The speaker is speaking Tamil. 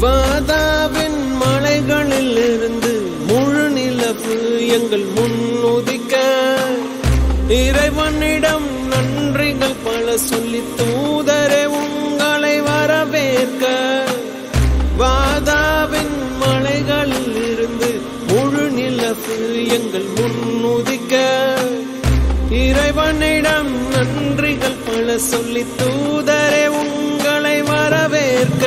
வாதாவின் மலைகளில் இருந்து முழு நிலவு எங்கள் முன்னுதிக்க இறைவனிடம் நன்றிகள் பல சொல்லி தூதரே உங்களை வரவேற்க. வாதாவின் மலைகளில் இருந்து முழு நிலவு எங்கள் முன்னுதிக்க இறைவனிடம் நன்றிகள் பல சொல்லி தூதரே உங்களை வரவேற்க.